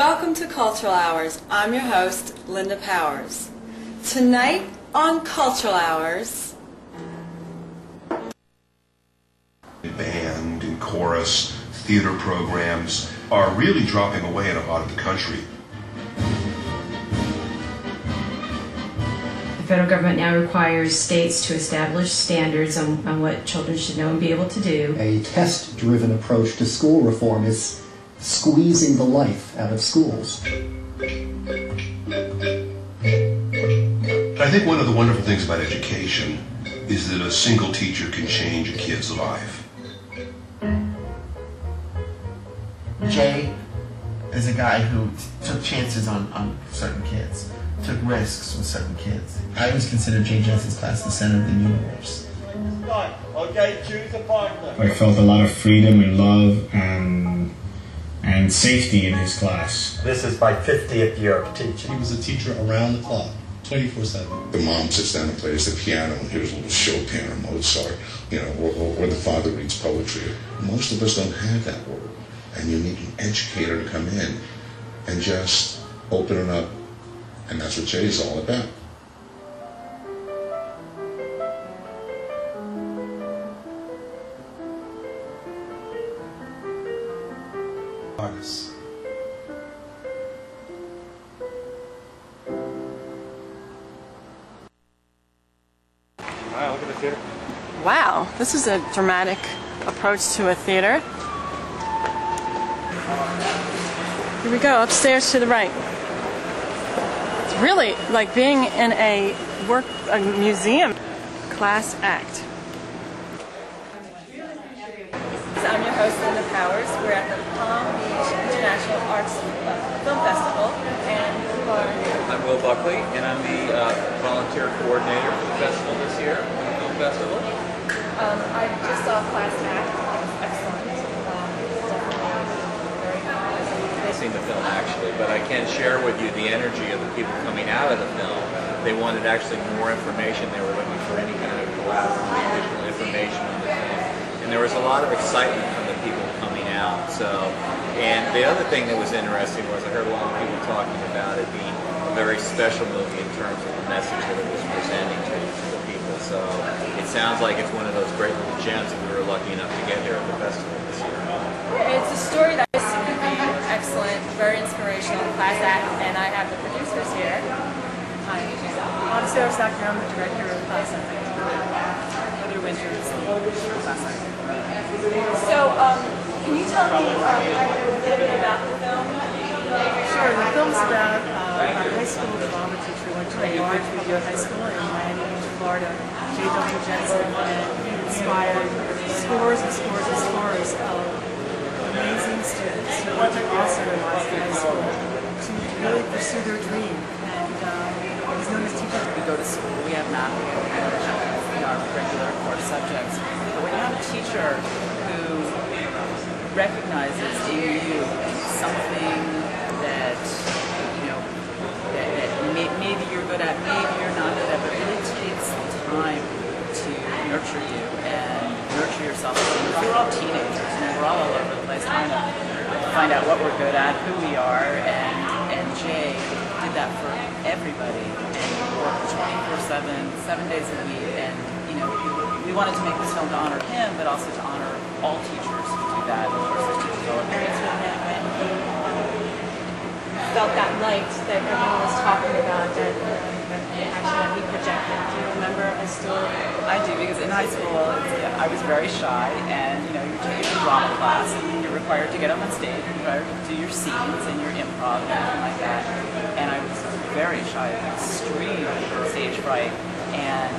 Welcome to Cultural Hours. I'm your host, Linda Powers. Tonight on Cultural Hours, band and chorus, theater programs are really dropping away in a lot of the country. The federal government now requires states to establish standards on, on what children should know and be able to do. A test driven approach to school reform is squeezing the life out of schools. I think one of the wonderful things about education is that a single teacher can change a kid's life. Jay is a guy who took chances on, on certain kids, took risks with certain kids. I always consider Jay Jensen's class the center of the universe. Okay, choose a partner. I felt a lot of freedom and love and and safety in his class. This is my 50th year of teaching. He was a teacher around the clock, 24 7. The mom sits down and plays the piano and hears a little Chopin or Mozart, you know, or, or, or the father reads poetry. Most of us don't have that world. And you need an educator to come in and just open it up. And that's what Jay is all about. Artists. Alright, look at the theater. wow, this is a dramatic approach to a theater. Here we go, upstairs to the right. It's really like being in a work, a museum class act. So I'm your host, Linda Powers. We're at the Palm Beach International Arts Film Festival, and you are I'm Will Buckley, and I'm the uh, volunteer coordinator for the festival this year, the film festival. Um, I just saw Class Act. It was excellent. Um, very I've seen the film actually, but I can share with you the energy of the people coming out of the film. They wanted actually more information. They were looking for any kind of additional information on the film, and there was a lot of excitement So, and the other thing that was interesting was I heard a lot of people talking about it being a very special movie in terms of the message that it was presenting to, to the people. So it sounds like it's one of those great little gems that we were lucky enough to get here at the festival this year. It's a story that is excellent, very inspirational, class act, and I have the producers here. Hi. I'm Sara Sackner, I'm the director of Class Act. Heather Winter is the Class Act. So, um, can you tell me um, a little bit about the film? Sure, the film's about uh, a high school drama teacher who went to a large public high school in Miami Beach, Florida, J.W. Jensen, and inspired scores and scores and scores of amazing students who went to also in Boston High School to really pursue their dream. And um, he's known as teacher. We go to school, we have math, we have English, we have regular course subjects. But when you have a teacher who recognizes in you something that, you know, that, that may, maybe you're good at, maybe you're not good at, but really takes time to nurture you and nurture yourself. We're all teenagers, you know, we're all all over the place trying to find out what we're good at, who we are, and, and Jay did that for everybody and worked 24-7, seven days a week, and, you know, we wanted to make this film to honor him, but also to honor all teachers that. Felt that light that everyone was talking about, that, actually he projected. Do you remember a story? I do because in high school I was very shy, and you know you're taking a drama class, and you're required to get up on stage, you're required to do your scenes and your improv and everything like that. And I was very shy, extreme stage fright, and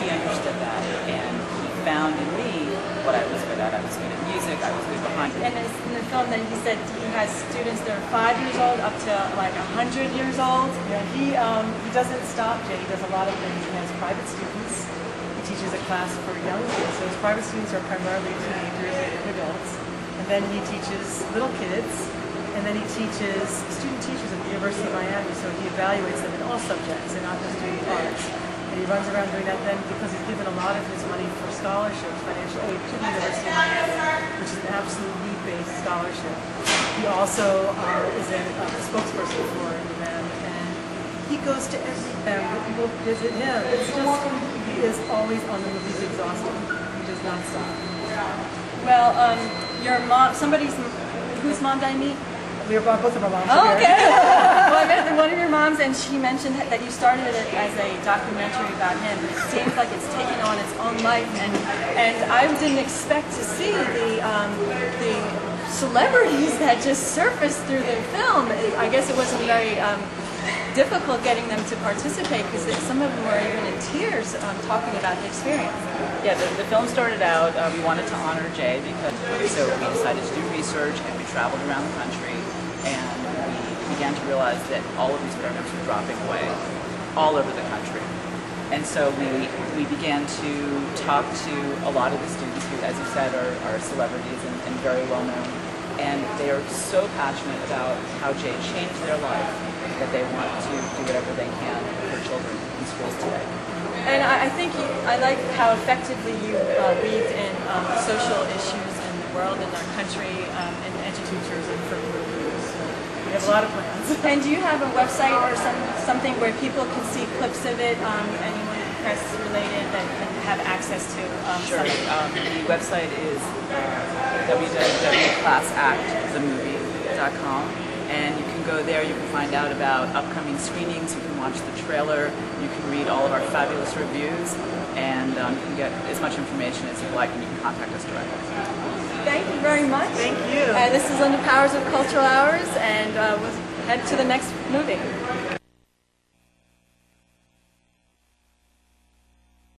he understood that, and he found in me what I was good at. I was good at music. I was good behind. And it's in the film that he said he has students that are five years old up to like a hundred years old. Yeah, he, um, he doesn't stop, Jay. He does a lot of things. He has private students. He teaches a class for young kids. So his private students are primarily teenagers and adults. And then he teaches little kids. And then he teaches student teachers at the University of Miami. So he evaluates them in all subjects and not just doing the arts. And he runs around doing that then because he's given a lot of his money for scholarships, financial aid to the University of Miami, which is an absolute need-based scholarship. He also uh, is a uh, spokesperson for them, and he goes to every them. People visit him. It's just he is always on the move. He's exhausted. He does not stop. Well, um, your mom, somebody's, whose mom did I meet? We are both of our moms. Oh, okay. well, I met one of your moms, and she mentioned that you started it as a documentary about him. It seems like it's taken on its own life, and and I didn't expect to see the um, the celebrities that just surfaced through the film. I guess it wasn't very um, difficult getting them to participate because some of them were even in tears um, talking about the experience. Yeah, the, the film started out, uh, we wanted to honor Jay because, so we decided to do research and we traveled around the country and we began to realize that all of these programs were dropping away all over the country. And so we, we began to talk to a lot of the students who, as you said, are, are celebrities and, and very well known. And they are so passionate about how Jay changed their life that they want to do whatever they can for children in schools today. And I, I think you, I like how effectively you uh, weaved in um, social issues in the world, in our country, um, and Teachers and for movies. So we have a lot of plans. And do you have a website or some, something where people can see clips of it, um, anyone press related that can have access to um, Sure. Um, the website is uh, www.classactthemovie.com, and you can go there. You can find out about upcoming screenings. You can watch the trailer. You can read all of our fabulous reviews, and um, you can get as much information as you like, and you can contact us directly. Thank you very much. Thank you. Uh, this is Linda Powers of Cultural Hours, and uh, we'll head to the next movie.